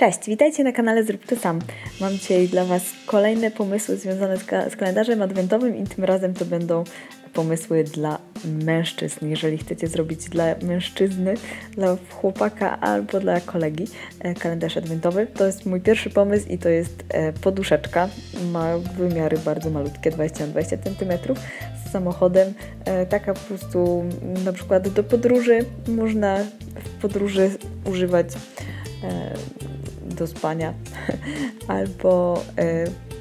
Cześć, witajcie na kanale Zrób to sam. Mam dzisiaj dla Was kolejne pomysły związane z, ka z kalendarzem adwentowym i tym razem to będą pomysły dla mężczyzn. Jeżeli chcecie zrobić dla mężczyzny, dla chłopaka albo dla kolegi e, kalendarz adwentowy, to jest mój pierwszy pomysł i to jest e, poduszeczka. Ma wymiary bardzo malutkie, 20 na 20 cm z samochodem. E, taka po prostu na przykład do podróży można w podróży używać do spania, albo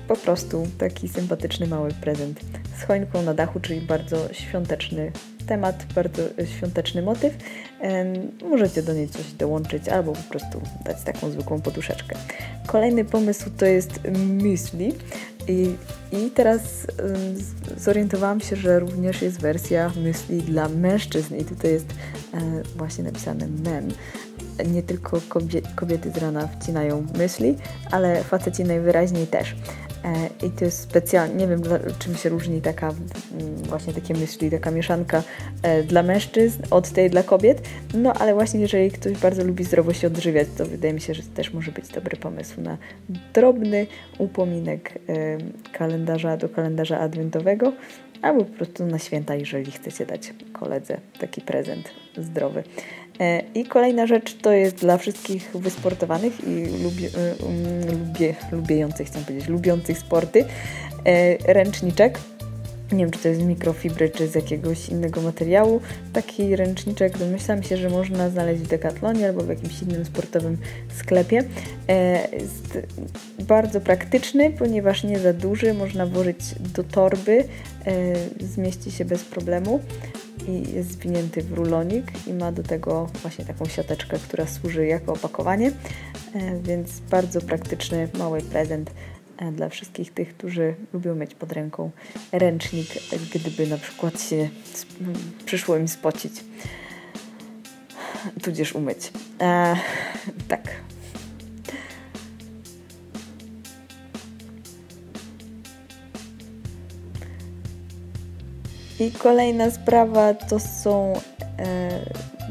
po prostu taki sympatyczny mały prezent z choinką na dachu, czyli bardzo świąteczny temat, bardzo świąteczny motyw. Możecie do niej coś dołączyć albo po prostu dać taką zwykłą poduszeczkę. Kolejny pomysł to jest muesli. I, I teraz zorientowałam się, że również jest wersja myśli dla mężczyzn i tutaj jest e, właśnie napisane men. Nie tylko kobiety z rana wcinają myśli, ale faceci najwyraźniej też. E, I to jest specjalnie, nie wiem czym się różni taka właśnie takie myśli, taka mieszanka e, dla mężczyzn od tej dla kobiet. No ale właśnie jeżeli ktoś bardzo lubi zdrowo się odżywiać, to wydaje mi się, że to też może być dobry pomysł na drobny upominek e, kalendarza do kalendarza adwentowego albo po prostu na święta, jeżeli chcecie dać koledze taki prezent zdrowy. E, I kolejna rzecz to jest dla wszystkich wysportowanych i lubi, e, um, lubię, lubiejących, chcę powiedzieć, lubiących sporty, e, ręczniczek. Nie wiem, czy to jest z mikrofibry, czy z jakiegoś innego materiału. Taki ręczniczek domyślam się, że można znaleźć w Decathlonie albo w jakimś innym sportowym sklepie. Jest bardzo praktyczny, ponieważ nie za duży, można włożyć do torby, zmieści się bez problemu i jest zwinięty w rulonik i ma do tego właśnie taką siateczkę, która służy jako opakowanie, e, więc bardzo praktyczny mały prezent e, dla wszystkich tych, którzy lubią mieć pod ręką ręcznik, gdyby na przykład się przyszło im spocić, tudzież umyć. E, tak, I kolejna sprawa to są e,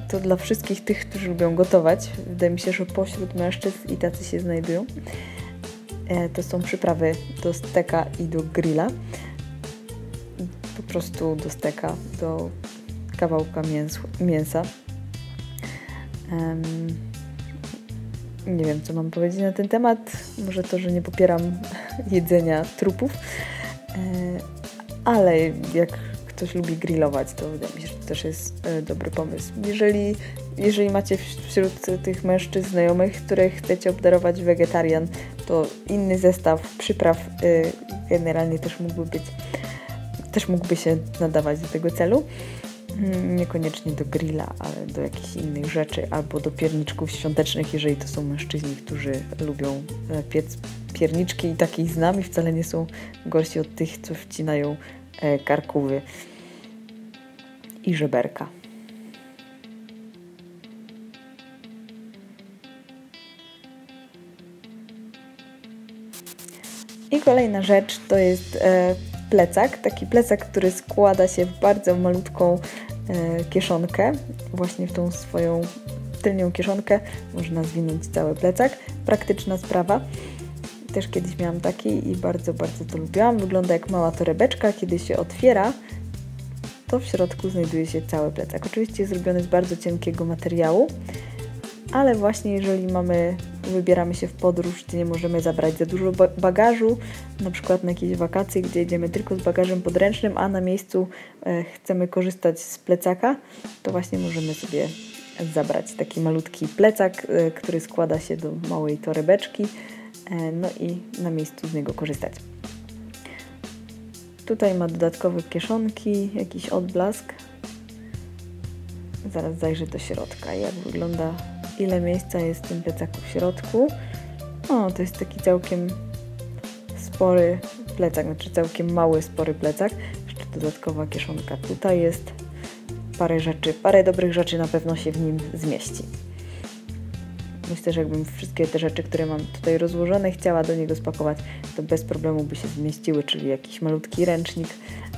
to dla wszystkich tych, którzy lubią gotować. Wydaje mi się, że pośród mężczyzn i tacy się znajdują. E, to są przyprawy do steka i do grilla. Po prostu do steka, do kawałka mięs mięsa. Um, nie wiem, co mam powiedzieć na ten temat. Może to, że nie popieram jedzenia trupów. E, ale jak ktoś lubi grillować, to wydaje mi się, że to też jest e, dobry pomysł. Jeżeli, jeżeli macie wśród tych mężczyzn znajomych, których chcecie obdarować wegetarian, to inny zestaw przypraw e, generalnie też mógłby być, też mógłby się nadawać do tego celu. Mm, niekoniecznie do grilla, ale do jakichś innych rzeczy, albo do pierniczków świątecznych, jeżeli to są mężczyźni, którzy lubią e, piec pierniczki i takich znam i wcale nie są gorsi od tych, co wcinają karkówy i żeberka. I kolejna rzecz to jest e, plecak, taki plecak, który składa się w bardzo malutką e, kieszonkę, właśnie w tą swoją tylnią kieszonkę można zwinąć cały plecak. Praktyczna sprawa. Też kiedyś miałam taki i bardzo, bardzo to lubiłam. Wygląda jak mała torebeczka, kiedy się otwiera, to w środku znajduje się cały plecak. Oczywiście jest zrobiony z bardzo cienkiego materiału, ale właśnie jeżeli mamy, wybieramy się w podróż, gdzie nie możemy zabrać za dużo bagażu, na przykład na jakieś wakacje, gdzie jedziemy tylko z bagażem podręcznym, a na miejscu e, chcemy korzystać z plecaka, to właśnie możemy sobie zabrać taki malutki plecak, e, który składa się do małej torebeczki, no i na miejscu z niego korzystać. Tutaj ma dodatkowe kieszonki, jakiś odblask. Zaraz zajrzę do środka, jak wygląda, ile miejsca jest w tym plecaku w środku. O, to jest taki całkiem spory plecak, znaczy całkiem mały, spory plecak. Jeszcze dodatkowa kieszonka. Tutaj jest parę rzeczy, parę dobrych rzeczy na pewno się w nim zmieści. Myślę, że jakbym wszystkie te rzeczy, które mam tutaj rozłożone, chciała do niego spakować, to bez problemu by się zmieściły, czyli jakiś malutki ręcznik,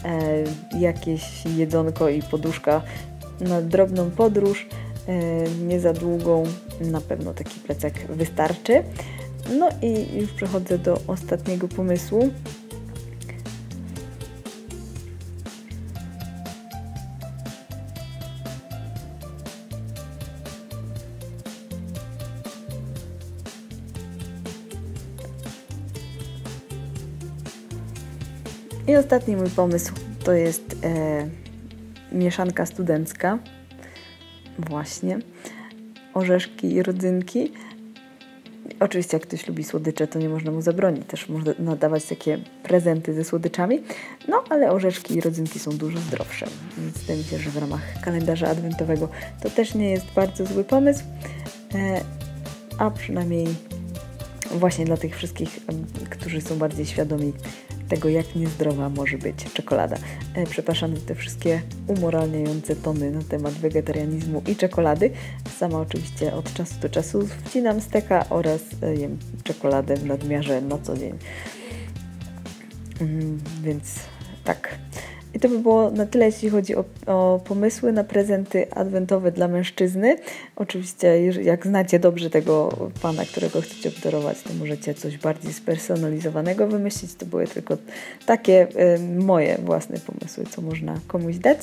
e, jakieś jedzonko i poduszka na drobną podróż, nie za długą, na pewno taki plecak wystarczy. No i już przechodzę do ostatniego pomysłu. I ostatni mój pomysł to jest e, mieszanka studencka. Właśnie. Orzeszki i rodzynki. Oczywiście, jak ktoś lubi słodycze, to nie można mu zabronić. Też można nadawać takie prezenty ze słodyczami. No, ale orzeszki i rodzynki są dużo zdrowsze. Więc wydaje mi się, że w ramach kalendarza adwentowego to też nie jest bardzo zły pomysł. E, a przynajmniej właśnie dla tych wszystkich, którzy są bardziej świadomi tego, jak niezdrowa może być czekolada. E, przepraszam za te wszystkie umoralniające tony na temat wegetarianizmu i czekolady. Sama oczywiście od czasu do czasu wcinam steka oraz e, jem czekoladę w nadmiarze na co dzień. Mm, więc tak. I to by było na tyle, jeśli chodzi o, o, pomysły na prezenty adwentowe dla mężczyzny. Oczywiście, jak znacie dobrze tego pana, którego chcecie obdarować, to możecie coś bardziej spersonalizowanego wymyślić. To były tylko takie y, moje własne pomysły, co można komuś dać.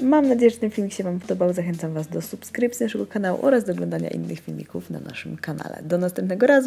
Mam nadzieję, że ten filmik się Wam podobał. Zachęcam Was do subskrypcji naszego kanału oraz do oglądania innych filmików na naszym kanale. Do następnego razu!